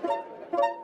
Thank you.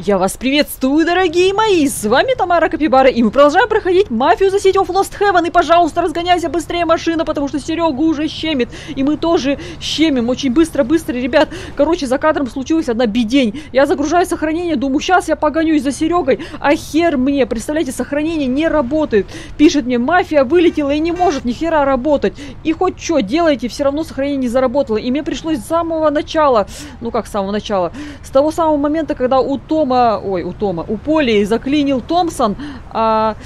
Я вас приветствую, дорогие мои! С вами Тамара Капибара, и мы продолжаем проходить мафию за City of Lost Heaven. И, пожалуйста, разгоняйся быстрее, машина, потому что Серегу уже щемит. И мы тоже щемим очень быстро-быстро. Ребят, короче, за кадром случилась одна бедень. Я загружаю сохранение, думаю, сейчас я погонюсь за Серегой, а хер мне. Представляете, сохранение не работает. Пишет мне, мафия вылетела и не может ни хера работать. И хоть что делаете, все равно сохранение не заработало. И мне пришлось с самого начала, ну как с самого начала, с того самого момента, когда у Тома Тома, ой, у Тома, у Поли заклинил Томпсон, а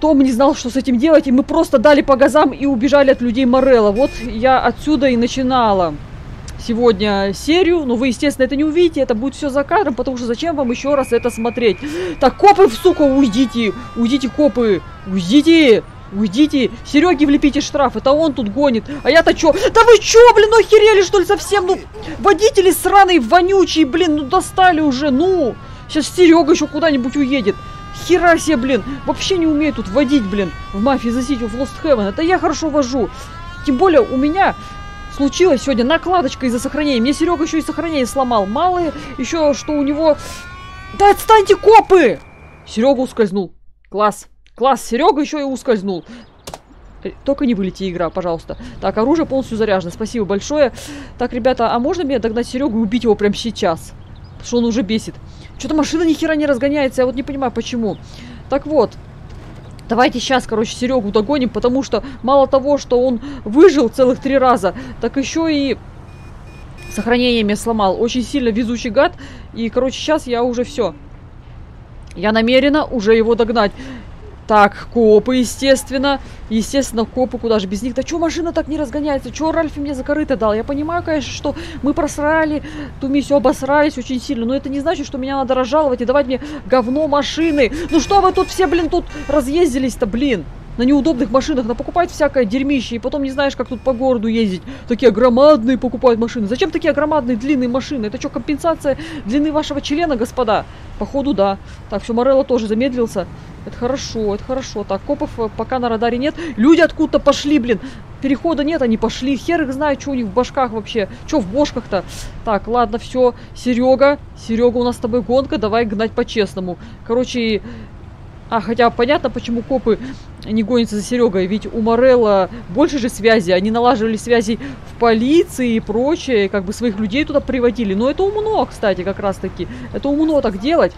том не знал, что с этим делать, и мы просто дали по газам и убежали от людей Морелла. Вот я отсюда и начинала сегодня серию, но вы, естественно, это не увидите, это будет все за кадром, потому что зачем вам еще раз это смотреть? Так, копы, сука, уйдите, уйдите, копы, уйдите! Уйдите, Сереге влепите штраф, это он тут гонит. А я-то чё? Да вы чё, блин, охерели что ли совсем? Ну, водители сраные, вонючие, блин, ну достали уже, ну. Сейчас Серега еще куда-нибудь уедет. Хера себе, блин, вообще не умею тут водить, блин, в мафии за City of Lost Heaven. Это я хорошо вожу. Тем более у меня случилась сегодня накладочка из-за сохранения. Мне Серега еще и сохранение сломал. Мало еще, что у него... Да отстаньте, копы! Серега ускользнул. Класс. Класс, Серега еще и ускользнул. Э, только не вылети, игра, пожалуйста. Так, оружие полностью заряжено. Спасибо большое. Так, ребята, а можно мне догнать Серегу и убить его прямо сейчас? Потому что он уже бесит. Что-то машина ни хера не разгоняется. Я вот не понимаю, почему. Так вот. Давайте сейчас, короче, Серегу догоним, потому что мало того, что он выжил целых три раза, так еще и сохранениями сломал. Очень сильно везучий гад. И, короче, сейчас я уже все. Я намерена уже его догнать. Так, копы, естественно. Естественно, копы, куда же без них? Да что машина так не разгоняется? Что Ральфи мне закрыто дал? Я понимаю, конечно, что мы просрали ту миссию, обосрались очень сильно, но это не значит, что меня надо разжаловать и давать мне говно машины. Ну что вы тут все, блин, тут разъездились-то, блин? На неудобных машинах, на покупать всякое дерьмище, и потом не знаешь, как тут по городу ездить. Такие громадные покупают машины. Зачем такие громадные длинные машины? Это что, компенсация длины вашего члена, господа? Походу, да. Так, все, Морелло тоже замедлился. Это хорошо, это хорошо. Так, копов э, пока на радаре нет. Люди откуда-то пошли, блин. Перехода нет, они пошли. Хер их знает, что у них в башках вообще. Что в бошках-то? Так, ладно, все. Серега, Серега, у нас с тобой гонка. Давай гнать по-честному. Короче, а, хотя понятно, почему копы не гонятся за Серегой, ведь у Морелла больше же связи, они налаживали связи в полиции и прочее, как бы своих людей туда приводили. Но это умно, кстати, как раз таки. Это умно так делать.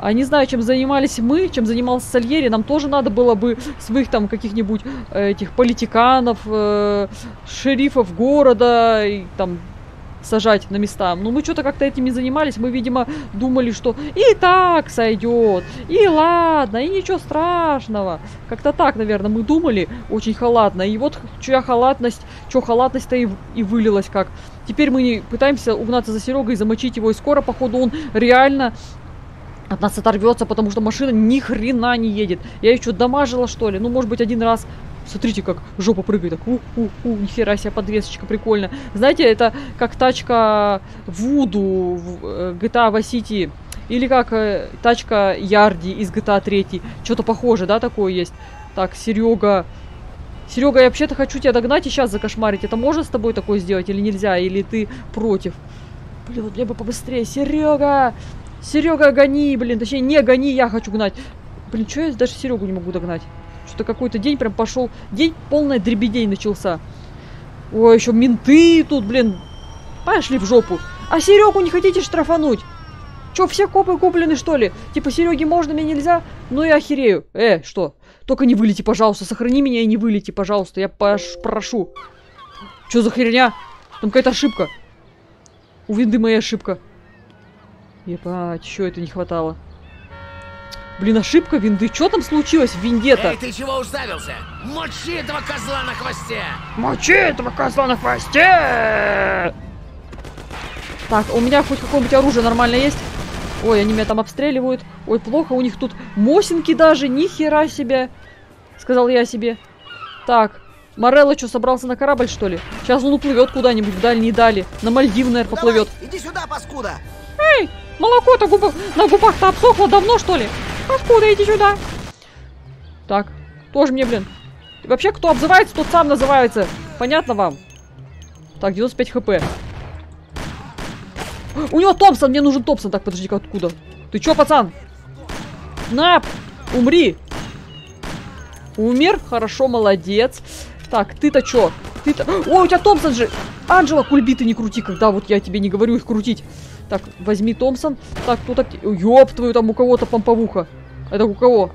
А не знаю, чем занимались мы, чем занимался Сальери, нам тоже надо было бы своих там каких-нибудь э, этих политиканов, э, шерифов города, и, там сажать на места. Но мы что-то как-то этим не занимались. Мы, видимо, думали, что и так сойдет, и ладно, и ничего страшного. Как-то так, наверное, мы думали очень халатно. И вот чья халатность, что халатность-то и, и вылилась как. Теперь мы пытаемся угнаться за Серегой, замочить его, и скоро, походу, он реально от нас оторвется, потому что машина ни хрена не едет. Я ее что, дамажила, что ли? Ну, может быть, один раз Смотрите, как жопа прыгает. Так, у, у, у, нихера себе подвесочка, прикольно. Знаете, это как тачка Вуду в э, GTA Vice City. Или как э, тачка Ярди из GTA 3. Что-то похоже, да, такое есть. Так, Серега. Серега, я вообще-то хочу тебя догнать и сейчас закошмарить. Это можно с тобой такое сделать или нельзя? Или ты против? Блин, вот мне бы побыстрее. Серега! Серега, гони, блин. Точнее, не гони, я хочу гнать. Блин, что я даже Серегу не могу догнать? Что-то какой-то день прям пошел. День полный дребедей начался. Ой, еще менты тут, блин. Пошли в жопу. А Серегу не хотите штрафануть? Че, все копы куплены, что ли? Типа, Сереге можно, мне нельзя? Ну я охерею. Э, что? Только не вылети, пожалуйста. Сохрани меня и не вылети, пожалуйста. Я прошу. Что за херня? Там какая-то ошибка. У винды моя ошибка. Ебать, еще это не хватало. Блин, ошибка винды. Что там случилось в виндета? Эй, ты чего уставился? Мочи этого козла на хвосте! Мочи этого козла на хвосте! Так, у меня хоть какое-нибудь оружие нормально есть? Ой, они меня там обстреливают. Ой, плохо, у них тут мосинки даже, ни хера себе. Сказал я себе. Так, Морелло что, собрался на корабль, что ли? Сейчас он уплывет куда-нибудь в дальние дали. На Мальдивы, наверное, поплывет. Давай, иди сюда, паскуда! Эй, молоко-то губ... на губах-то обсохло давно, что ли? Откуда иди сюда? Так, тоже мне, блин. Вообще, кто обзывается, тот сам называется. Понятно вам? Так, 95 хп. У него Томпсон, мне нужен Томпсон. Так, подожди-ка, откуда? Ты чё, пацан? На, умри. Умер? Хорошо, молодец. Так, ты-то чё? Ты-то... О, у тебя Томпсон же! Анджела, кульбиты не крути, когда вот я тебе не говорю их крутить. Так, возьми Томпсон. Так, тут... Акти... Ёб твою, там у кого-то помповуха. Это у кого?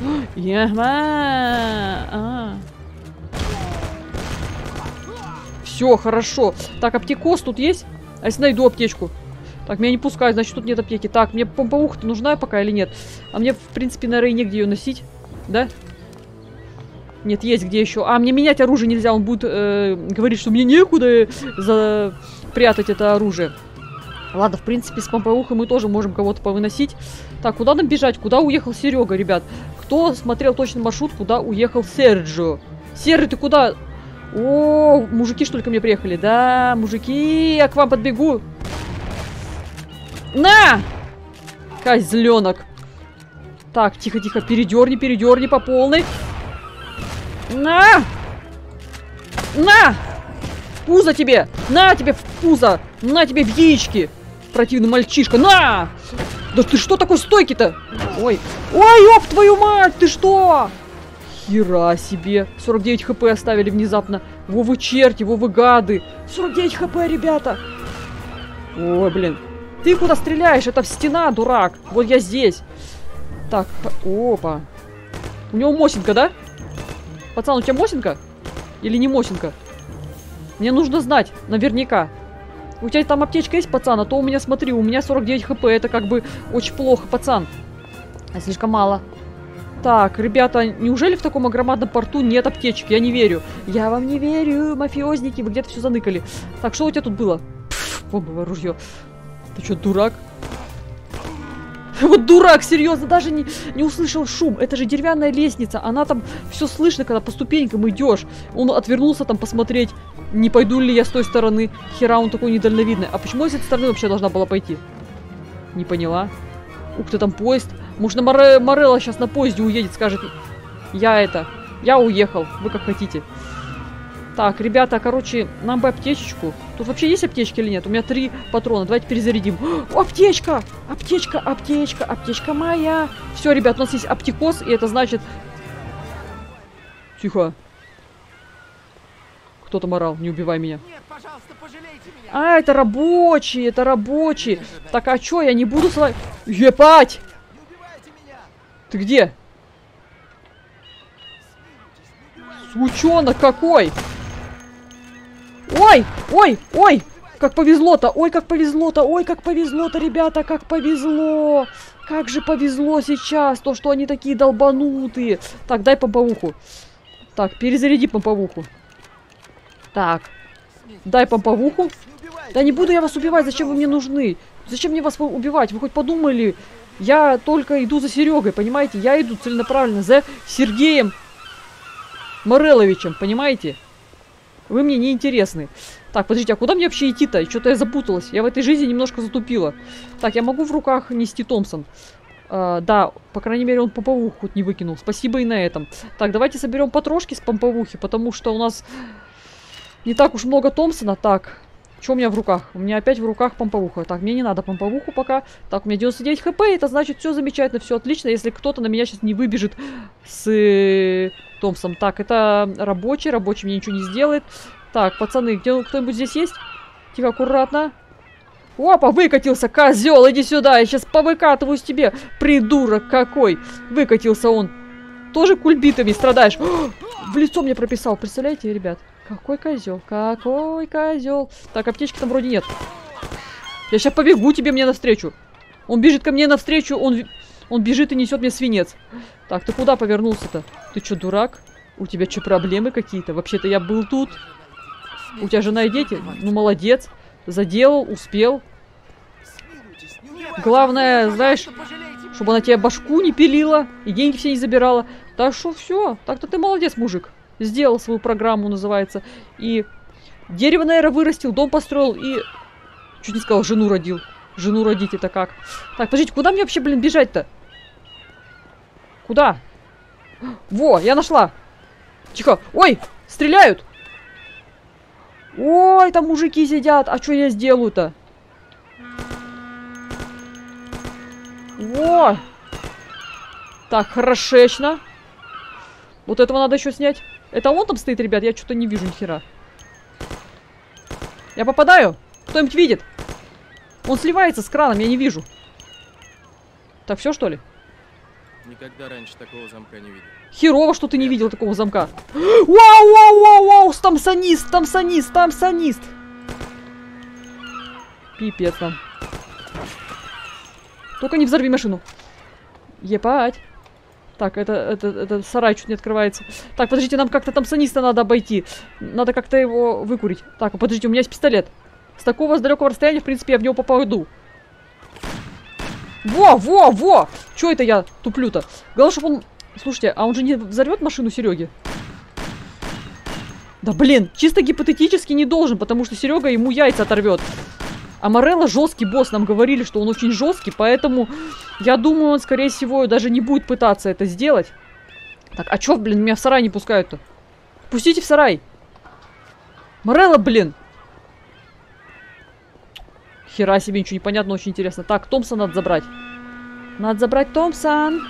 А. Все, хорошо. Так, аптекос тут есть? А если найду аптечку? Так, меня не пускают, значит, тут нет аптеки. Так, мне помповуха-то нужна пока или нет? А мне, в принципе, на Рей негде ее носить. Да? Нет, есть где еще. А, мне менять оружие нельзя. Он будет э, говорить, что мне некуда запрятать это оружие. Ладно, в принципе, с помповухой мы тоже можем кого-то повыносить. Так, куда нам бежать? Куда уехал Серега, ребят? Кто смотрел точно маршрут, куда уехал Серджио? Серый, ты куда? О, мужики, что ли, ко мне приехали? Да, мужики, я к вам подбегу. На! Козленок. Так, тихо-тихо, передерни, передерни по полной. На! На! Пузо тебе! На тебе в пузо! На тебе в яички! Противный мальчишка! На! Да ты что такой стойкий-то? Ой! Ой, оп, твою мать! Ты что? Хера себе! 49 хп оставили внезапно. Во вы черти, во вы гады! 49 хп, ребята! Ой, блин. Ты куда стреляешь? Это в стена, дурак. Вот я здесь. Так, опа. У него мосинка, да? Пацан, у тебя мосинка? Или не мосинка? Мне нужно знать, наверняка. У тебя там аптечка есть, пацан? А то у меня, смотри, у меня 49 хп. Это как бы очень плохо, пацан. Слишком мало. Так, ребята, неужели в таком огромном порту нет аптечек? Я не верю. Я вам не верю, мафиозники. Вы где-то все заныкали. Так, что у тебя тут было? Пфф, бомбовое ружье. Ты что, дурак? Вот дурак, серьезно, даже не, не услышал шум. Это же деревянная лестница. Она там все слышно, когда по ступенькам идешь. Он отвернулся там посмотреть, не пойду ли я с той стороны. Хера, он такой недальновидный. А почему я с этой стороны вообще должна была пойти? Не поняла. Ух ты, там поезд. Может, на Море... Морелла сейчас на поезде уедет, скажет. Я это. Я уехал. Вы как хотите. Так, ребята, короче, нам бы аптечечку. Тут вообще есть аптечки или нет? У меня три патрона. Давайте перезарядим. О, аптечка! Аптечка, аптечка, аптечка моя. Все, ребят, у нас есть аптекоз, и это значит... Тихо. Кто то морал, не убивай меня. Нет, пожалуйста, пожалейте меня. А, это рабочие, это рабочие. Так, а чё, я не буду с вами... Епать! Ты где? Сучонок какой! Ой, ой, ой! Как повезло-то, ой, как повезло-то, ой, как повезло-то, ребята, как повезло! Как же повезло сейчас, то, что они такие долбанутые. Так, дай помповуху. Так, перезаряди помповуху. Так, дай помповуху. Да не буду я вас убивать, зачем вы мне нужны? Зачем мне вас убивать? Вы хоть подумали? Я только иду за Серегой, понимаете? Я иду целенаправленно за Сергеем Мореловичем, понимаете? Вы мне не интересны. Так, подождите, а куда мне вообще идти-то? Что-то я запуталась. Я в этой жизни немножко затупила. Так, я могу в руках нести Томпсон. А, да, по крайней мере, он помповуху хоть не выкинул. Спасибо и на этом. Так, давайте соберем потрошки с помповухи, потому что у нас не так уж много Томпсона. Так, что у меня в руках? У меня опять в руках помповуха. Так, мне не надо помповуху пока. Так, у меня 99 хп, это значит все замечательно, все отлично, если кто-то на меня сейчас не выбежит с э, Томпсом. Так, это рабочий, рабочий мне ничего не сделает. Так, пацаны, где кто-нибудь здесь есть? Тихо, аккуратно. Опа, выкатился, козел, иди сюда, я сейчас повыкатываюсь тебе, придурок какой. Выкатился он. Тоже кульбитами страдаешь. О, в лицо мне прописал, представляете, ребят? Какой козел, какой козел. Так, аптечки там вроде нет. Я сейчас побегу тебе мне навстречу. Он бежит ко мне навстречу, он, он бежит и несет мне свинец. Так, ты куда повернулся-то? Ты что, дурак? У тебя что, проблемы какие-то? Вообще-то я был тут. У тебя жена и дети? Ну, молодец. Заделал, успел. Главное, знаешь, чтобы она тебе башку не пилила и деньги все не забирала. Так что все, так-то ты молодец, мужик. Сделал свою программу, называется. И дерево, наверное, вырастил, дом построил и... Чуть не сказал, жену родил. Жену родить это как? Так, подождите, куда мне вообще, блин, бежать-то? Куда? Во, я нашла. Тихо. Ой, стреляют. Ой, там мужики сидят. А что я сделаю-то? О! Так, хорошечно. Вот этого надо еще снять. Это он там стоит, ребят? Я что-то не вижу ни хера. Я попадаю? Кто-нибудь видит? Он сливается с краном, я не вижу. Так, все что ли? Никогда раньше такого замка не видел. Херово, что ты не видел такого замка. Вау, вау, вау, вау, стамсонист, стамсонист, стамсонист. Пипец там. Только не взорви машину. Епать. Так, это, это, это сарай чуть не открывается. Так, подождите, нам как-то там саниста надо обойти. Надо как-то его выкурить. Так, подождите, у меня есть пистолет. С такого, с далекого расстояния, в принципе, я в него попаду. Во, во, во! Чё это я туплю-то? Главное, чтобы он... Слушайте, а он же не взорвет машину Сереги? Да блин, чисто гипотетически не должен, потому что Серега ему яйца оторвет. А Морелло жесткий босс, нам говорили, что он очень жесткий, поэтому я думаю, он, скорее всего, даже не будет пытаться это сделать. Так, а чё, блин, меня в сарай не пускают-то? Пустите в сарай. Морелло, блин. Хера себе, ничего не понятно, очень интересно. Так, Томпсон надо забрать. Надо забрать Томпсон.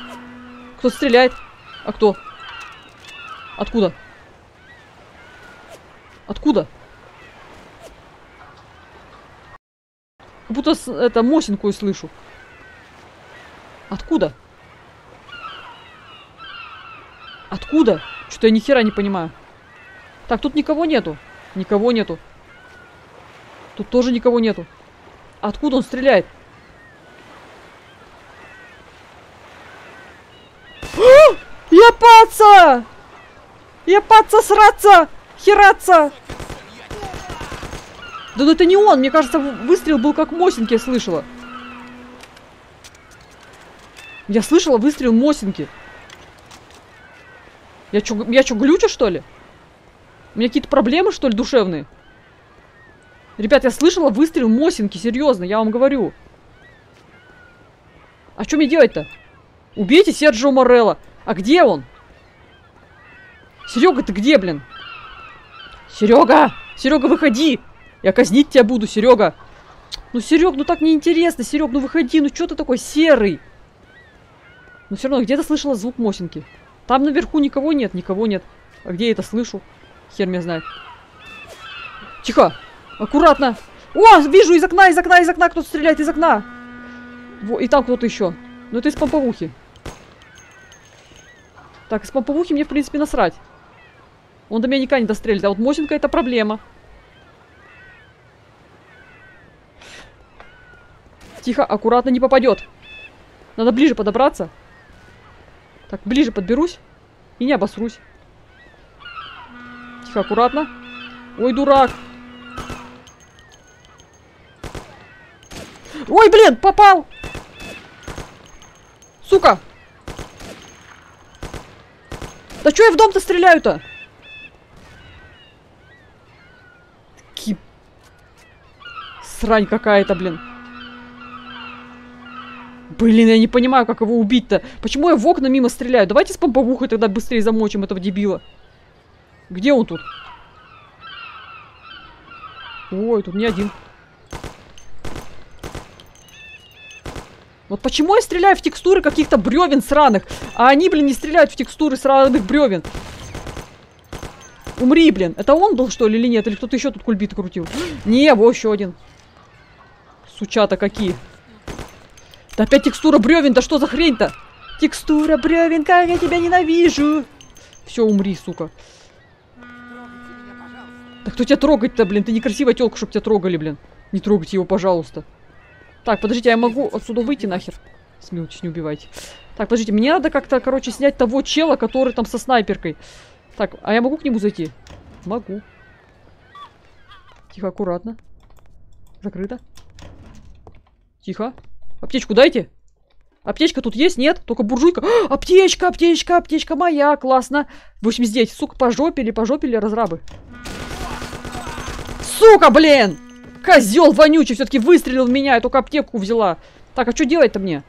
Кто стреляет? А кто? Откуда? Откуда? Будто это Мосинку слышу. Откуда? Откуда? Что-то я ни хера не понимаю. Так, тут никого нету. Никого нету. Тут тоже никого нету. Откуда он стреляет? Я паца! Я паца сраться! Хераться! Да ну это не он, мне кажется, выстрел был как Мосинки, я слышала. Я слышала выстрел Мосинки. Я чё, я чё, глючу, что ли? У меня какие-то проблемы, что ли, душевные? Ребят, я слышала выстрел Мосинки, серьезно, я вам говорю. А что мне делать-то? Убейте Серджио Морелло. А где он? Серега, ты где, блин? Серега! Серега, выходи! Я казнить тебя буду, Серега! Ну, Серег, ну так неинтересно, Серег, ну выходи, ну что ты такой серый? Но все равно где-то слышала звук Мосинки. Там наверху никого нет, никого нет. А где я это слышу? Хер меня знает. Тихо! Аккуратно. О, вижу из окна, из окна, из окна кто-то стреляет, из окна. Во, и там кто-то еще. Ну это из помповухи. Так, из помповухи мне, в принципе, насрать. Он до меня никогда не дострелит. А вот Мосинка это проблема. Тихо, аккуратно, не попадет. Надо ближе подобраться. Так, ближе подберусь. И не обосрусь. Тихо, аккуратно. Ой, дурак. Ой, блин, попал! Сука! Да что я в дом-то стреляю-то? Срань какая-то, блин. Блин, я не понимаю, как его убить-то. Почему я в окна мимо стреляю? Давайте с помповухой тогда быстрее замочим этого дебила. Где он тут? Ой, тут не один. Вот почему я стреляю в текстуры каких-то бревен сраных, а они, блин, не стреляют в текстуры сраных бревен? Умри, блин. Это он был, что ли, или нет? Или кто-то еще тут кульбит крутил? Не, вот еще один. Сучата какие. Да опять текстура бревен, да что за хрень-то? Текстура бревен, как я тебя ненавижу. Все, умри, сука. Да кто тебя трогать-то, блин? Ты некрасивая телка, чтобы тебя трогали, блин. Не трогайте его, пожалуйста. Так, подождите, я могу отсюда выйти нахер? Смилчись, не убивайте. Так, подождите, мне надо как-то, короче, снять того чела, который там со снайперкой. Так, а я могу к нему зайти? Могу. Тихо, аккуратно. Закрыто. Тихо. Аптечку дайте. Аптечка тут есть? Нет? Только буржуйка. А, аптечка, аптечка, аптечка моя. Классно. 89. Сука, по жопе или по жопе или разрабы? Сука, блин! Козел вонючий все-таки выстрелил в меня, я только аптеку взяла. Так, а что делать-то мне?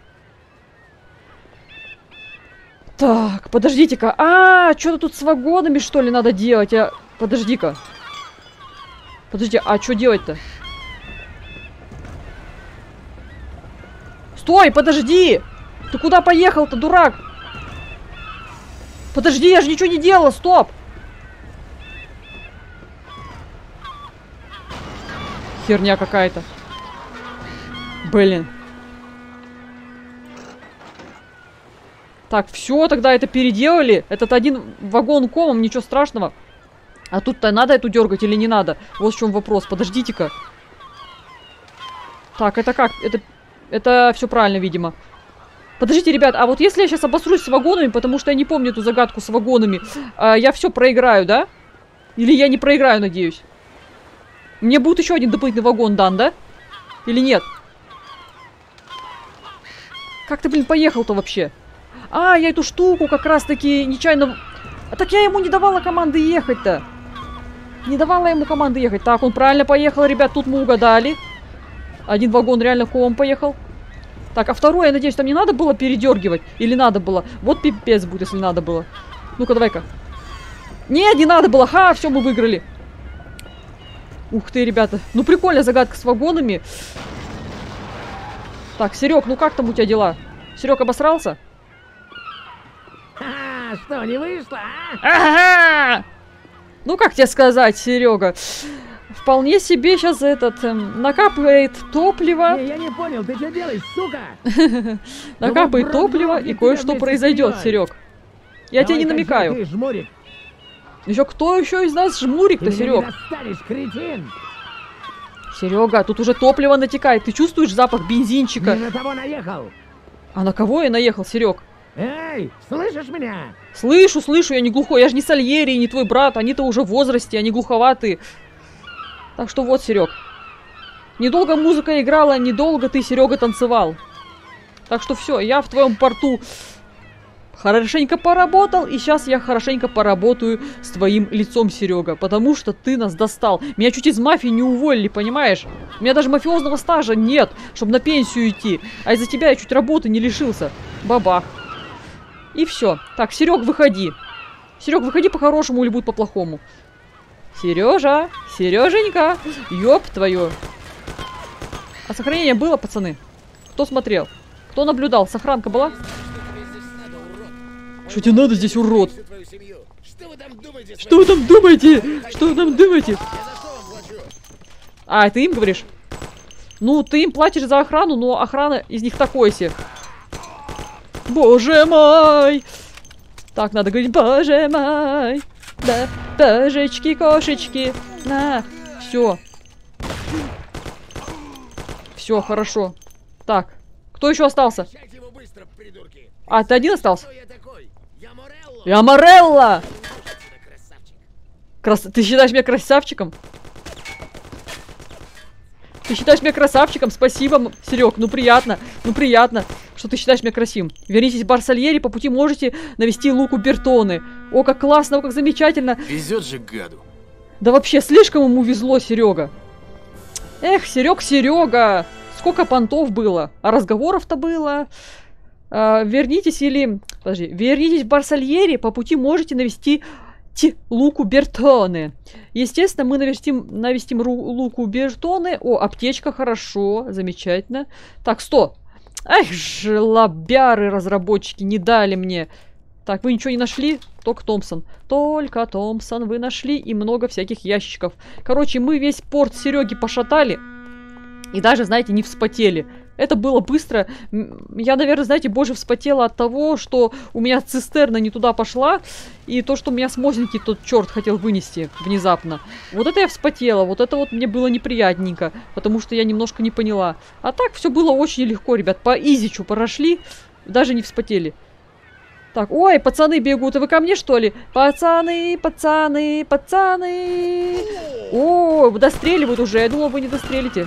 Так, подождите-ка. А, что-то тут с вагонами, что ли, надо делать? А... Подожди-ка. Подожди, а что делать-то? Стой, подожди! Ты куда поехал-то, дурак? Подожди, я же ничего не делала, стоп! Херня какая-то. Блин. Так, все, тогда это переделали. Этот один вагон комом, ничего страшного. А тут-то надо эту дергать или не надо? Вот в чем вопрос. Подождите-ка. Так, это как? Это, это все правильно, видимо. Подождите, ребят, а вот если я сейчас обосрусь с вагонами, потому что я не помню эту загадку с вагонами, э, я все проиграю, да? Или я не проиграю, надеюсь? Мне будет еще один дополнительный вагон дан, да? Или нет? Как ты, блин, поехал-то вообще? А, я эту штуку как раз-таки нечаянно... А так я ему не давала команды ехать-то. Не давала ему команды ехать. Так, он правильно поехал, ребят, тут мы угадали. Один вагон реально колом поехал. Так, а второй, я надеюсь, там не надо было передергивать? Или надо было? Вот пипец будет, если надо было. Ну-ка, давай-ка. Нет, не надо было. Ха, все, мы выиграли. Ух ты, ребята. Ну, прикольная загадка с вагонами. Так, Серег, ну как там у тебя дела? Серег обосрался? А, что, не вышло, а? Ага! Ну, как тебе сказать, Серега? Вполне себе сейчас этот эм, накапывает топливо. Не, я не понял, ты что делаешь, сука? накапает топливо, и кое-что произойдет, Серег. Я тебе не намекаю. Еще кто еще из нас жмурик-то, Серег? Серега, тут уже топливо натекает. Ты чувствуешь запах Не бензинчика? на того наехал. А на кого я наехал, Серег? Эй, слышишь меня? Слышу, слышу, я не глухой. Я же не Сальери, не твой брат. Они-то уже в возрасте, они глуховатые. Так что вот, Серег. Недолго музыка играла, недолго ты, Серега, танцевал. Так что все, я в твоем порту хорошенько поработал, и сейчас я хорошенько поработаю с твоим лицом, Серега, потому что ты нас достал. Меня чуть из мафии не уволили, понимаешь? У меня даже мафиозного стажа нет, чтобы на пенсию идти. А из-за тебя я чуть работы не лишился. Бабах. И все. Так, Серег, выходи. Серег, выходи по-хорошему или будет по-плохому. Сережа, Сереженька, ёб твою. А сохранение было, пацаны? Кто смотрел? Кто наблюдал? Сохранка была? Что тебе надо здесь, урод? Что вы там думаете? Что вы там думаете? Что вы там думаете? А, ты им говоришь? Ну, ты им платишь за охрану, но охрана из них такой себе. Боже мой! Так, надо говорить, боже мой! Да, божечки, кошечки, на, все. Все, хорошо. Так, кто еще остался? А, ты один остался? Я Морелла! Крас... Ты считаешь меня красавчиком? Ты считаешь меня красавчиком? Спасибо, Серег. Ну приятно, ну приятно, что ты считаешь меня красивым. Вернитесь в Барсальери, по пути можете навести луку Бертоны. О, как классно, о, как замечательно. Везет же гаду. Да вообще, слишком ему везло, Серега. Эх, Серег, Серега. Сколько понтов было, а разговоров-то было. А, вернитесь или... Подожди. Вернитесь в Барсальери, по пути можете навести Ти- Луку Бертоне. Естественно, мы навестим, навестим Луку Бертоне. О, аптечка, хорошо, замечательно. Так, сто. Эх, жлобяры разработчики не дали мне. Так, вы ничего не нашли? Только Томпсон. Только Томпсон вы нашли и много всяких ящиков. Короче, мы весь порт Сереги пошатали. И даже, знаете, не вспотели. Это было быстро. Я, наверное, знаете, больше вспотела от того, что у меня цистерна не туда пошла, и то, что у меня смозненький тот черт хотел вынести внезапно. Вот это я вспотела, вот это вот мне было неприятненько, потому что я немножко не поняла. А так все было очень легко, ребят, по изичу прошли, даже не вспотели. Так, ой, пацаны бегут, а вы ко мне, что ли? Пацаны, пацаны, пацаны. О, достреливают уже, я думала, вы не дострелите.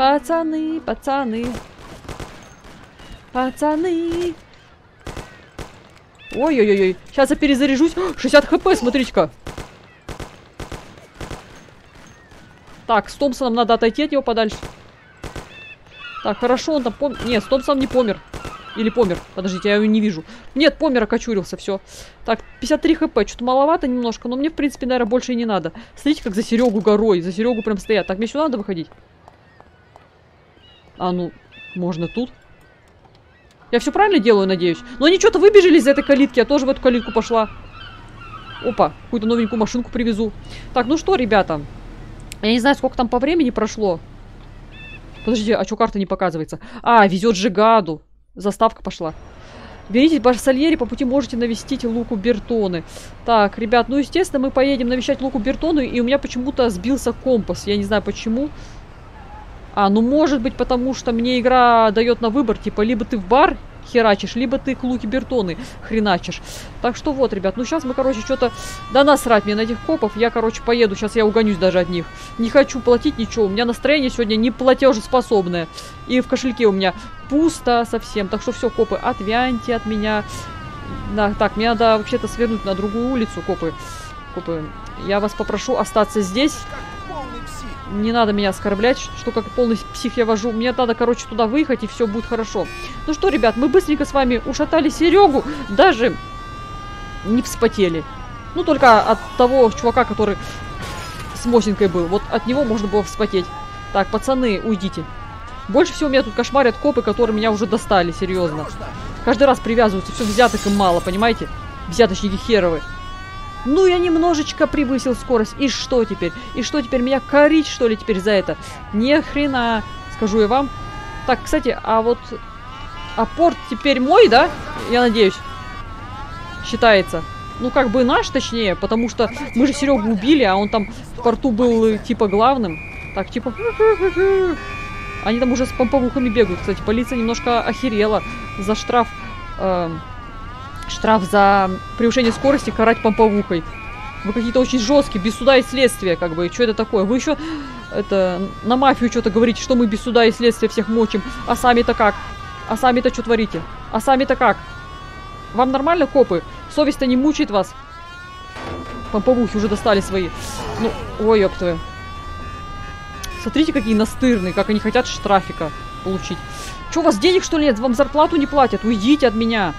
Пацаны, пацаны. Пацаны. Ой-ой-ой, сейчас я перезаряжусь. 60 хп, смотрите-ка. Так, с Томпсоном надо отойти от него подальше. Так, хорошо, он там пом... Нет, с Томпсоном не помер. Или помер. Подождите, я его не вижу. Нет, помер, окочурился, все. Так, 53 хп. Что-то маловато немножко, но мне, в принципе, наверное, больше и не надо. Смотрите, как за Серегу горой. За Серегу прям стоят. Так, мне сюда надо выходить? А, ну, можно тут. Я все правильно делаю, надеюсь? Но они что-то выбежали из этой калитки, я тоже в эту калитку пошла. Опа, какую-то новенькую машинку привезу. Так, ну что, ребята. Я не знаю, сколько там по времени прошло. Подождите, а что карта не показывается? А, везет Жигаду. Заставка пошла. Берите Барсальери, по пути можете навестить Луку Бертоны. Так, ребят, ну, естественно, мы поедем навещать Луку Бертону, и у меня почему-то сбился компас. Я не знаю, почему. А, ну, может быть, потому что мне игра дает на выбор, типа, либо ты в бар херачишь, либо ты к Луке Бертоны хреначишь. Так что вот, ребят, ну сейчас мы, короче, что-то... Да насрать мне на этих копов, я, короче, поеду, сейчас я угонюсь даже от них. Не хочу платить ничего, у меня настроение сегодня не платежеспособное. И в кошельке у меня пусто совсем, так что все, копы, отвяньте от меня. Да, так, мне надо вообще-то свернуть на другую улицу, копы. Копы, я вас попрошу остаться здесь не надо меня оскорблять, что как полный псих я вожу. Мне надо, короче, туда выехать, и все будет хорошо. Ну что, ребят, мы быстренько с вами ушатали Серегу, даже не вспотели. Ну, только от того чувака, который с Мосинкой был. Вот от него можно было вспотеть. Так, пацаны, уйдите. Больше всего меня тут кошмарят копы, которые меня уже достали, серьезно. Каждый раз привязываются, все взяток им мало, понимаете? Взяточники херовы. Ну, я немножечко превысил скорость. И что теперь? И что теперь? Меня корить, что ли, теперь за это? Ни хрена, скажу я вам. Так, кстати, а вот... А порт теперь мой, да? Я надеюсь. Считается. Ну, как бы наш, точнее, потому что мы же Серегу убили, а он там в порту был, типа, главным. Так, типа... Они там уже с помповухами бегают, кстати. Полиция немножко охерела за штраф... Э штраф за превышение скорости карать помповухой. Вы какие-то очень жесткие, без суда и следствия, как бы. Что это такое? Вы еще это на мафию что-то говорите, что мы без суда и следствия всех мочим. А сами-то как? А сами-то что творите? А сами-то как? Вам нормально, копы? Совесть-то не мучает вас? Помповухи уже достали свои. Ну, ой, ёб твою. Смотрите, какие настырные, как они хотят штрафика получить. Что, у вас денег, что ли, нет? Вам зарплату не платят? Уйдите от меня.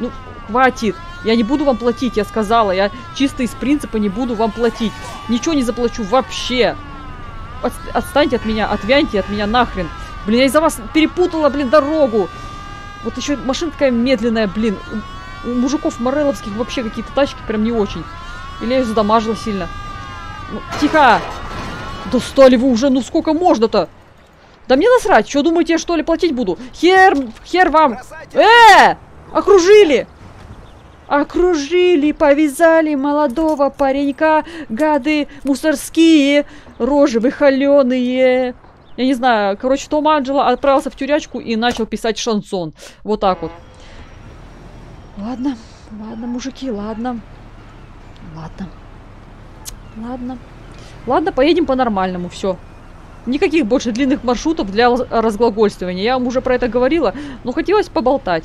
Ну, хватит. Я не буду вам платить, я сказала. Я чисто из принципа не буду вам платить. Ничего не заплачу вообще. От, отстаньте от меня, отвяньте от меня нахрен. Блин, я из-за вас перепутала, блин, дорогу. Вот еще машина такая медленная, блин. У, у мужиков мореловских вообще какие-то тачки прям не очень. Или я ее задамажила сильно. Ну, тихо! Достали вы уже, ну сколько можно-то? Да мне насрать, что думаете, я что ли платить буду? Хер, хер вам! Э! Окружили! Окружили, повязали молодого паренька, гады мусорские, рожи выхоленые. Я не знаю, короче, Том Анджело отправился в тюрячку и начал писать шансон. Вот так вот. Ладно, ладно, мужики, ладно. Ладно. Ладно. Ладно, поедем по-нормальному, все. Никаких больше длинных маршрутов для разглагольствования. Я вам уже про это говорила, но хотелось поболтать.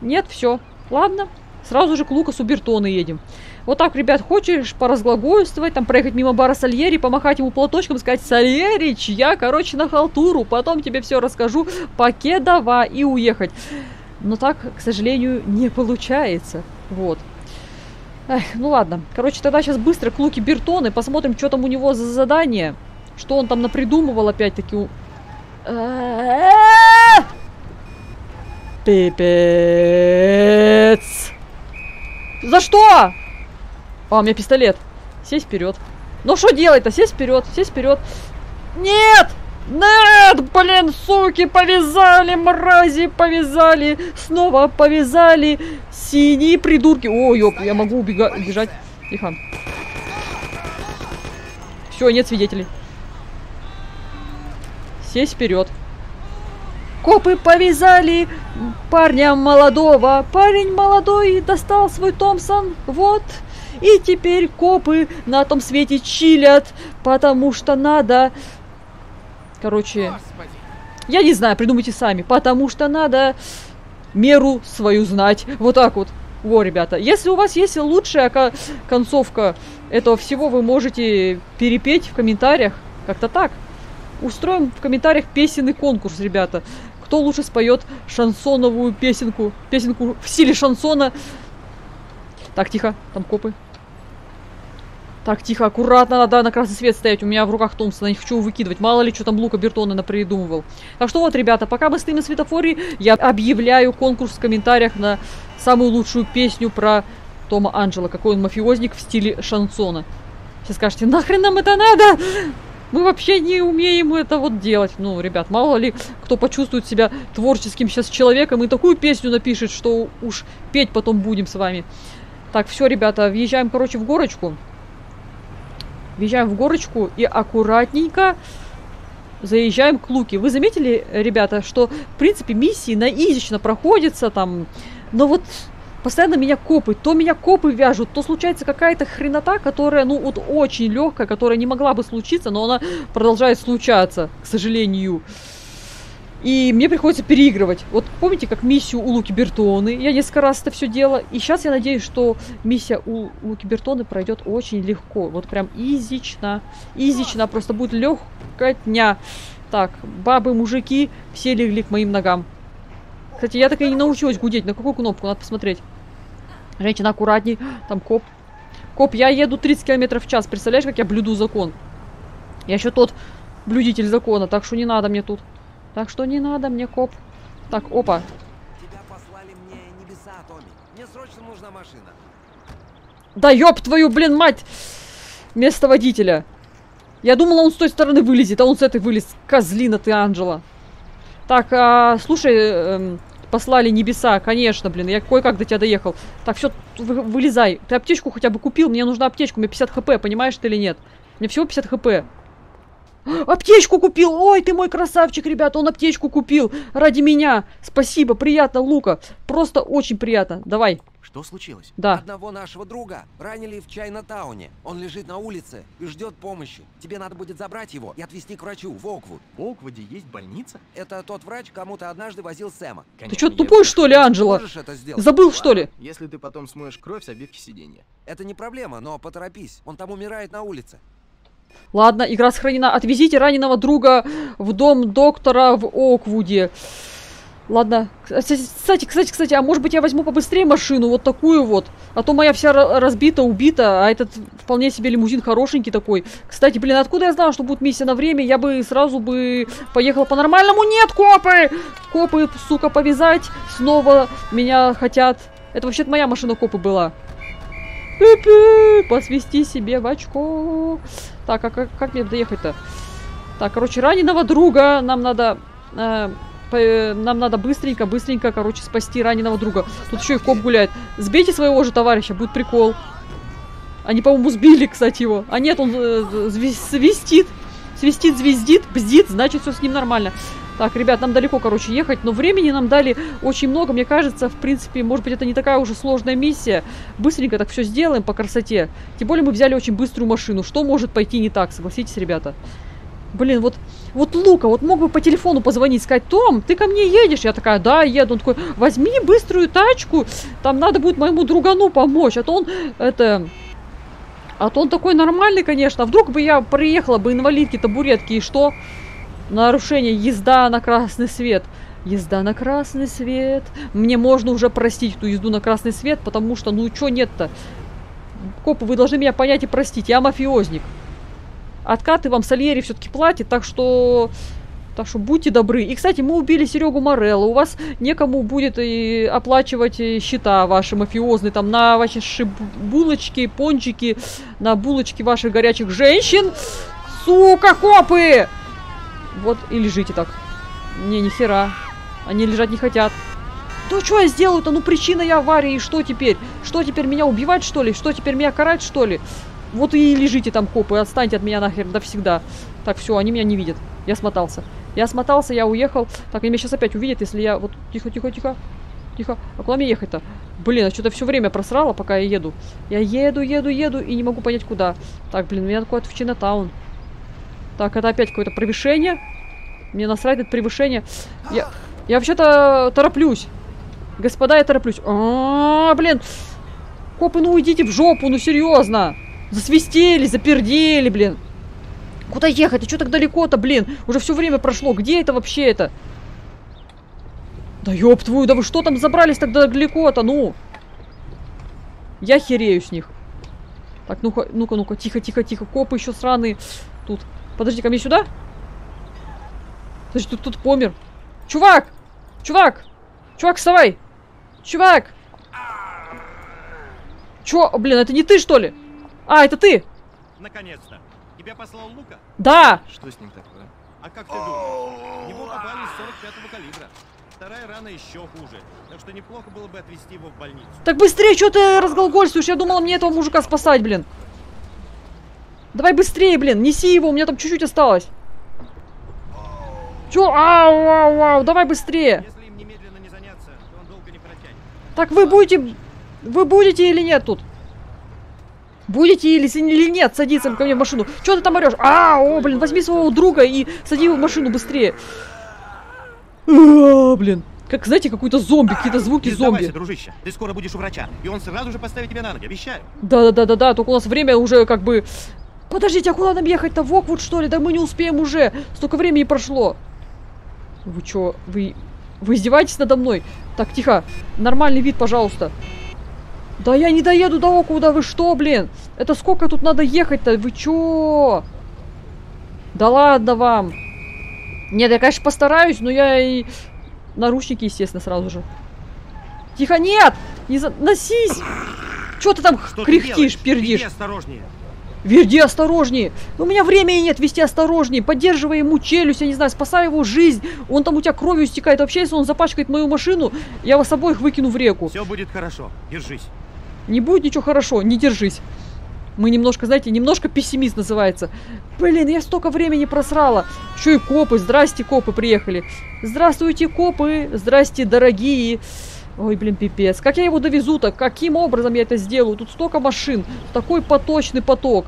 Нет, все. Ладно, сразу же к Лукасу Бертоны едем. Вот так, ребят, хочешь поразглагольствовать, там проехать мимо бара Сальери, помахать ему платочком, сказать, Сальерич, я, короче, на халтуру, потом тебе все расскажу, покедова и уехать. Но так, к сожалению, не получается. Вот. Эх, ну ладно. Короче, тогда сейчас быстро к Луке Бертоны, посмотрим, что там у него за задание. Что он там напридумывал опять-таки. Пипец. За что? А, у меня пистолет. Сесть вперед. Ну что делать-то? Сесть вперед, сесть вперед. Нет! Нет, блин, суки, повязали, мрази, повязали, снова повязали, синие придурки. О, ёп, я могу убега убежать. Тихо. Все, нет свидетелей. Сесть вперед. Копы повязали парня молодого. Парень молодой достал свой Томпсон. Вот. И теперь копы на том свете чилят, потому что надо... Короче, я не знаю, придумайте сами. Потому что надо меру свою знать. Вот так вот. Во, ребята, если у вас есть лучшая концовка этого всего, вы можете перепеть в комментариях. Как-то так. Устроим в комментариях песенный конкурс, ребята кто лучше споет шансоновую песенку, песенку в стиле шансона. Так, тихо, там копы. Так, тихо, аккуратно, надо на красный свет стоять. У меня в руках Томпсон, я не хочу выкидывать. Мало ли, что там Лука Бертона напридумывал. Так что вот, ребята, пока мы стоим на светофоре, я объявляю конкурс в комментариях на самую лучшую песню про Тома Анджела. Какой он мафиозник в стиле шансона. Все скажете, нахрен нам это надо? Мы вообще не умеем это вот делать. Ну, ребят, мало ли кто почувствует себя творческим сейчас человеком и такую песню напишет, что уж петь потом будем с вами. Так, все, ребята, въезжаем, короче, в горочку. Въезжаем в горочку и аккуратненько заезжаем к Луке. Вы заметили, ребята, что, в принципе, миссии на изично проходятся там, но вот постоянно меня копы, то меня копы вяжут, то случается какая-то хренота, которая, ну, вот очень легкая, которая не могла бы случиться, но она продолжает случаться, к сожалению. И мне приходится переигрывать. Вот помните, как миссию у Луки Бертоны? Я несколько раз это все делала. И сейчас я надеюсь, что миссия у Луки Бертоны пройдет очень легко. Вот прям изично. Изично. Просто будет легкая дня. Так, бабы, мужики, все легли к моим ногам. Кстати, я так и не научилась гудеть. На какую кнопку? Надо посмотреть. Женщина, аккуратней. Там коп. Коп, я еду 30 км в час. Представляешь, как я блюду закон? Я еще тот блюдитель закона, так что не надо мне тут. Так что не надо мне, коп. Так, опа. Тебя послали мне небеса, Томми. Мне срочно нужна машина. Да ёб твою, блин, мать! Место водителя. Я думала, он с той стороны вылезет, а он с этой вылез. Козлина ты, Анджела. Так, а, слушай, эм, послали небеса, конечно, блин, я кое-как до тебя доехал. Так, все, вы, вылезай. Ты аптечку хотя бы купил? Мне нужна аптечка, у меня 50 хп, понимаешь ты или нет? Мне всего 50 хп. Аптечку купил! Ой, ты мой красавчик, ребята, он аптечку купил ради меня. Спасибо, приятно, Лука. Просто очень приятно. Давай. Что случилось? Да. Одного нашего друга ранили в Чайна-тауне. Он лежит на улице и ждет помощи. Тебе надо будет забрать его и отвезти к врачу в Оквуд. В Оквуде есть больница? Это тот врач, кому ты однажды возил Сэма. Ты Конечно, что, я тупой, что ли, Анджела? Можешь это сделать? Забыл, что ли? Если ты потом смоешь кровь с обивки сиденья. Это не проблема, но поторопись. Он там умирает на улице. Ладно, игра сохранена. Отвезите раненого друга в дом доктора в Оквуде. Ладно. Кстати, кстати, кстати, а может быть я возьму побыстрее машину, вот такую вот. А то моя вся ра- разбита, убита, а этот вполне себе лимузин хорошенький такой. Кстати, блин, откуда я знала, что будет миссия на время? Я бы сразу бы поехала по-нормальному. Нет, копы! Копы, сука, повязать. Снова меня хотят. Это вообще-то моя машина копы была. Посвести себе в очко. Так, а как, как мне доехать-то? Так, короче, раненого друга нам надо... э, нам надо быстренько, быстренько, короче, спасти раненого друга. Тут еще и коп гуляет. Сбейте своего же товарища, будет прикол. Они, по-моему, сбили, кстати, его. А нет, он э, свистит. Свистит, звездит, бздит, значит, все с ним нормально. Так, ребят, нам далеко, короче, ехать, но времени нам дали очень много. Мне кажется, в принципе, может быть, это не такая уже сложная миссия. Быстренько так все сделаем по красоте. Тем более мы взяли очень быструю машину. Что может пойти не так, согласитесь, ребята? Блин, вот, вот Лука, вот мог бы по телефону позвонить, сказать, Том, ты ко мне едешь? Я такая, да, еду. Он такой, возьми быструю тачку, там надо будет моему другану помочь. А то он, это... А то он такой нормальный, конечно. А вдруг бы я приехала бы инвалидки, табуретки, и что? Нарушение, езда на красный свет. Езда на красный свет. Мне можно уже простить эту езду на красный свет, потому что, ну, что нет-то? Копы, вы должны меня понять и простить. Я мафиозник. Откаты вам Сальери все-таки платит, так что... Так что будьте добры. И, кстати, мы убили Серегу Морелло. У вас некому будет и оплачивать э, счета ваши мафиозные. Там на ваши ши- булочки, пончики, на булочки ваших горячих женщин. Сука, копы! Вот и лежите так. Не, ни хера. Они лежать не хотят. Да что я сделаю-то? Ну причина я аварии, и что теперь? Что теперь меня убивать, что ли? Что теперь меня карать, что ли? Вот и лежите там, копы, отстаньте от меня нахер навсегда. Так, все, они меня не видят. Я смотался. Я смотался, я уехал. Так, они меня сейчас опять увидят, если я... Вот, тихо, тихо, тихо. Тихо. А куда мне ехать-то? Блин, я что-то все время просрала, пока я еду. Я еду, еду, еду и не могу понять, куда. Так, блин, меня куда-то в Чинатаун. Так, это опять какое-то превышение. Мне насрать это превышение. Я, я вообще-то тороплюсь. Господа, я тороплюсь. А, блин. Копы, ну уйдите в жопу, ну серьезно. Засвистели, запердели, блин. Куда ехать? А что так далеко-то, блин? Уже все время прошло. Где это вообще это? Да ёб твою, да вы что там забрались так далеко-то, ну? Я херею с них. Так, ну-ка, ну-ка, ну-ка, тихо, тихо, тихо. Копы еще сраные. Тут. Подожди, ко мне сюда? Подожди, тут, тут помер. Чувак! Чувак! Чувак, вставай! Чувак! Чё? Блин, это не ты, что ли? А, это ты! Наконец-то. Тебя послал Лука? Да! Что с ним такое? А как ты думаешь? В него попали из 45-го калибра. Вторая рана еще хуже. Так что неплохо было бы отвезти его в больницу. Так быстрее, что ты разглагольствуешь? Я думала, мне этого мужика спасать, блин. Давай быстрее, блин, неси его, у меня там чуть-чуть осталось. Чё? Ау, ау, ау, давай быстрее. Если им немедленно не заняться, то он долго не протянет. Так вы будете... Вы будете или нет тут? Будете или, или нет садиться ко мне в машину? Чё ты там орешь? А, о, блин, возьми своего друга и сади его в машину быстрее. А, блин. Как, знаете, какой-то зомби, какие-то звуки Не зомби. дружище. Ты скоро будешь у врача, и он сразу же поставит тебя на ноги, обещаю. Да-да-да-да-да, только у нас время уже как бы... Подождите, а куда нам ехать-то? В Оквуд, что ли? Да мы не успеем уже. Столько времени прошло. Вы чё? Вы... Вы издеваетесь надо мной? Так, тихо. Нормальный вид, пожалуйста. Да я не доеду до Оквуда, вы что, блин? Это сколько тут надо ехать-то? Вы чё? Да ладно вам. Нет, я, конечно, постараюсь, но я и... Наручники, естественно, сразу же. Тихо, нет! Не заносись! Чё ты там Что ты кряхтишь, делаешь? пердишь? Иди осторожнее. Веди осторожнее. У меня времени нет вести осторожнее. Поддерживай ему челюсть, я не знаю, спасай его жизнь. Он там у тебя кровью стекает. Вообще, если он запачкает мою машину, я вас обоих выкину в реку. Все будет хорошо. Держись. Не будет ничего хорошо, не держись. Мы немножко, знаете, немножко пессимист называется. Блин, я столько времени просрала. Еще и копы. Здрасте, копы приехали. Здравствуйте, копы. Здрасте, дорогие. Ой, блин, пипец. Как я его довезу-то? Каким образом я это сделаю? Тут столько машин. Такой поточный поток.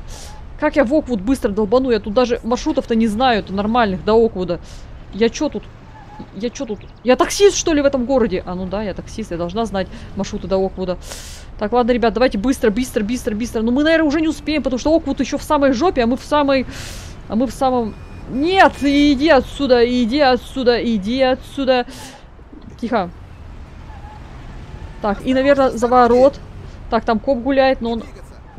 Как я в Оквуд быстро долбану? Я тут даже маршрутов-то не знаю. Это нормальных до Оквуда. Я чё тут? Я чё тут? Я таксист, что ли, в этом городе? А, ну да, я таксист. Я должна знать маршруты до Оквуда. Так, ладно, ребят, давайте быстро, быстро, быстро, быстро. Ну, мы, наверное, уже не успеем, потому что Оквуд еще в самой жопе, а мы в самой... А мы в самом... Нет, иди отсюда, иди отсюда, иди отсюда. Тихо. Так, и, наверное, за ворот. Так, там коп гуляет, но он...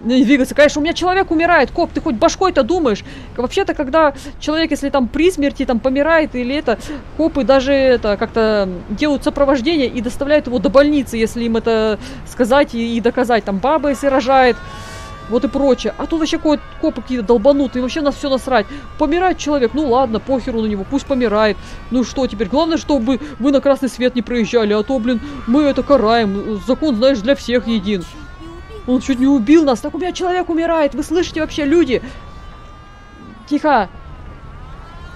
Двигаться. Конечно, у меня человек умирает. Коп, ты хоть башкой-то думаешь? Вообще-то, когда человек, если там при смерти, там помирает или это, копы даже это как-то делают сопровождение и доставляют его до больницы, если им это сказать и, и доказать. Там баба, если рожает, вот и прочее. А тут вообще ко- копы какие-то долбанутые, вообще нас все насрать. Помирает человек, ну ладно, похеру на него, пусть помирает. Ну что теперь, главное, чтобы вы на красный свет не проезжали, а то, блин, мы это караем. Закон, знаешь, для всех един. Он чуть не убил нас. Так у меня человек умирает. Вы слышите вообще, люди? Тихо.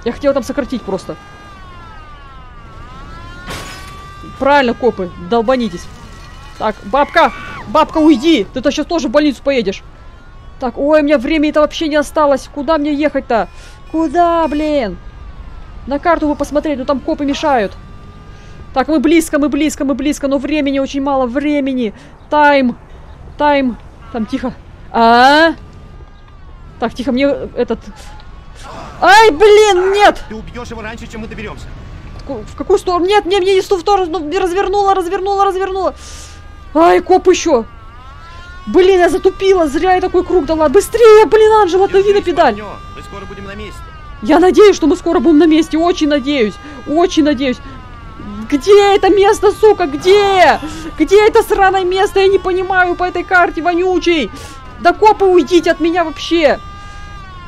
Я хотела там сократить просто. Правильно, копы, долбанитесь. Так, бабка, бабка, уйди. Ты-то сейчас тоже в больницу поедешь. Так, ой, у меня времени-то вообще не осталось. Куда мне ехать-то? Куда, блин? На карту бы посмотреть, но там копы мешают. Так, мы близко, мы близко, мы близко, но времени очень мало, времени. Тайм. Тайм. Там, тихо. А, -а, а Так, тихо, мне этот... Ай, блин, нет! Ты убьешь его раньше, чем мы доберемся. В какую сторону? Нет, мне, мне не в ту сторону. Не развернула, развернула, развернула. Ай, коп еще. Блин, я затупила. Зря я такой круг дала. Быстрее, блин, Анжела, дави на педаль. Мы скоро будем на месте. Я надеюсь, что мы скоро будем на месте. Очень надеюсь. Очень надеюсь. Где это место, сука? Где? Где это сраное место? Я не понимаю по этой карте вонючей. Да копы, уйдите от меня вообще.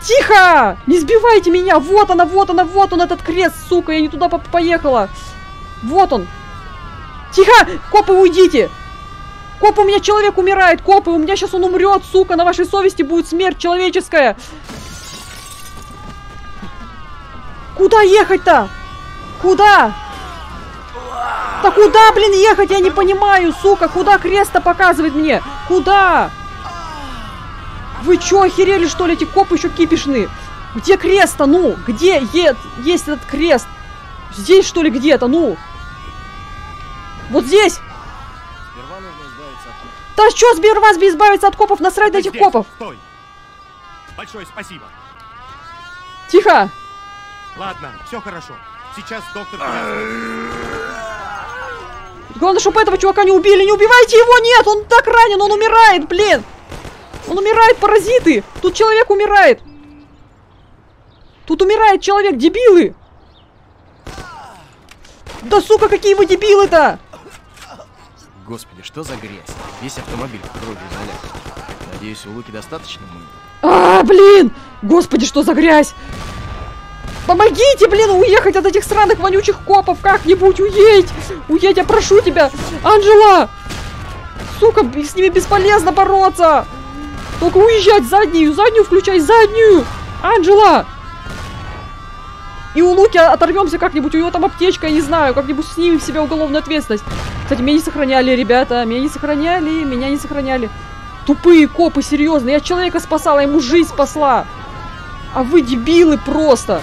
Тихо! Не сбивайте меня! Вот она, вот она, вот он, этот крест, сука! Я не туда по поехала! Вот он! Тихо! Копы, уйдите! Копы, у меня человек умирает! Копы, у меня сейчас он умрет, сука! На вашей совести будет смерть человеческая! Куда ехать-то? Куда? Да куда, блин, ехать? Я не понимаю, сука! Куда крест-то показывает мне? Куда? Вы чё, охерели, что ли, эти копы еще кипишные? Где крест-то, ну? Где е есть этот крест? Здесь, что ли, где-то, ну? Вот здесь? Да что сперва избавиться от копов? Насрать на этих здесь, копов! Стой. Большое спасибо. Тихо! Ладно, все хорошо. Сейчас доктор. Главное, чтобы этого чувака не убили. Не убивайте его, нет! Он так ранен, он умирает, блин! Он умирает, паразиты! Тут человек умирает! Тут умирает человек, дебилы! Да сука, какие вы дебилы-то! Господи, что за грязь? Весь автомобиль в крови заляпан. Надеюсь, у Луки достаточно? А, блин! Господи, что за грязь! Помогите, блин, уехать от этих сраных вонючих копов как-нибудь, уедь! Уедь, я прошу тебя! Анжела! Сука, с ними бесполезно бороться! Только уезжать, заднюю, заднюю включай, заднюю! Анжела! И у Луки оторвемся как-нибудь, у него там аптечка, я не знаю, как-нибудь снимем себя уголовную ответственность. Кстати, меня не сохраняли, ребята, меня не сохраняли, меня не сохраняли. Тупые копы, серьезно, я человека спасала, ему жизнь спасла. А вы дебилы просто.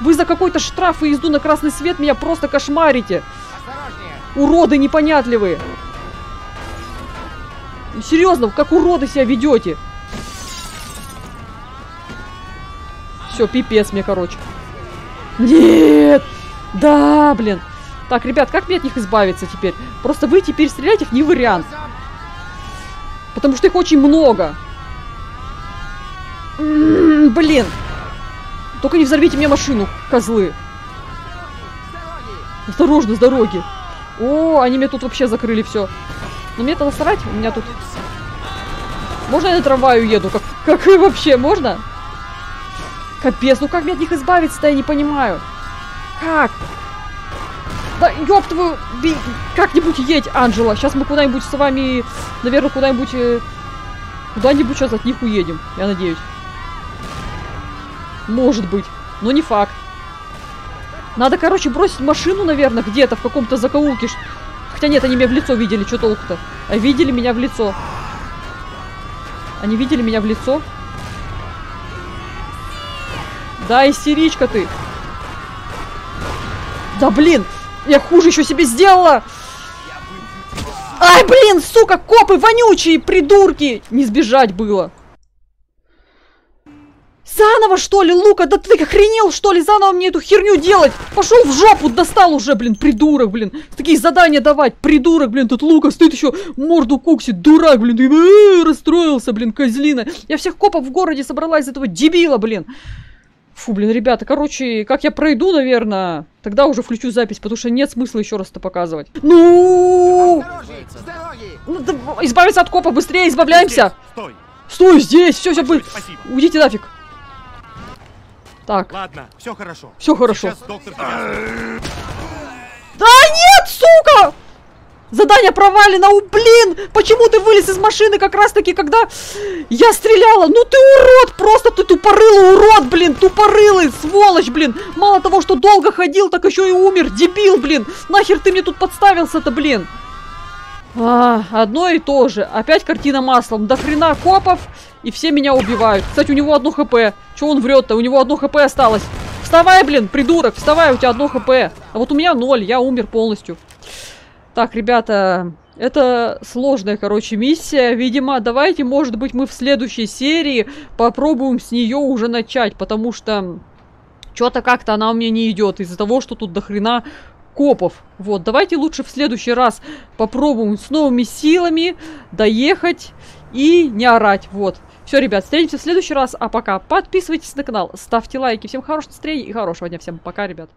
Вы за какой-то штраф и езду на красный свет меня просто кошмарите. Уроды непонятливые. Серьезно, как уроды себя ведете. Все, пипец мне, короче. Нет! Да, блин. Так, ребят, как мне от них избавиться теперь? Просто вы теперь стрелять их не вариант. Потому что их очень много. М -м, блин. Только не взорвите мне машину, козлы. Осторожно, с дороги. О, они мне тут вообще закрыли все. Но мне это насрать, у меня тут... Можно я на трамвае уеду? Как, как вообще, можно? Капец, ну как мне от них избавиться-то, я не понимаю. Как? Да ёб твою... Как-нибудь едь, Анжела. Сейчас мы куда-нибудь с вами, наверное, куда-нибудь... Э, куда-нибудь сейчас от них уедем, я надеюсь. Может быть, но не факт. Надо, короче, бросить машину, наверное, где-то в каком-то закоулке. Хотя нет, они меня в лицо видели, что толку-то? А видели меня в лицо. Они видели меня в лицо? Да, истеричка ты. Да блин, я хуже еще себе сделала. Ай, блин, сука, копы вонючие, придурки. Не сбежать было. Заново, что ли, Лука? Да ты охренел, что ли, заново мне эту херню делать? Пошел в жопу, достал уже, блин, придурок, блин. Такие задания давать, придурок, блин, тут Лука стоит еще, морду куксит, дурак, блин, и, э, расстроился, блин, козлина. Я всех копов в городе собрала из этого дебила, блин. Фу, блин, ребята, короче, как я пройду, наверное, тогда уже включу запись, потому что нет смысла еще раз это показывать. Ну! ну да, избавиться от копа, быстрее избавляемся! Стой! Стой здесь! Все, все, вы... Уйдите нафиг! Так, Ладно, все хорошо. все хорошо. Сейчас доктор. Да нет, сука! Задание провалено, у, блин! Почему ты вылез из машины как раз таки, когда я стреляла? Ну ты урод, просто ты тупорылый урод, блин, тупорылый, сволочь, блин. Мало того, что долго ходил, так еще и умер, дебил, блин. Нахер ты мне тут подставился-то, блин? А, одно и то же. Опять картина маслом. До хрена копов, и все меня убивают. Кстати, у него одно хп. Че он врет-то? У него одно хп осталось. Вставай, блин, придурок, вставай, у тебя одно хп. А вот у меня ноль, я умер полностью. Так, ребята, это сложная, короче, миссия. Видимо, давайте, может быть, мы в следующей серии попробуем с нее уже начать, потому что что-то как-то она у меня не идет из-за того, что тут дохрена копов. Вот, давайте лучше в следующий раз попробуем с новыми силами доехать и не орать. Вот. Все, ребят, встретимся в следующий раз. А пока подписывайтесь на канал, ставьте лайки. Всем хорошего настроения и хорошего дня. Всем пока, ребят.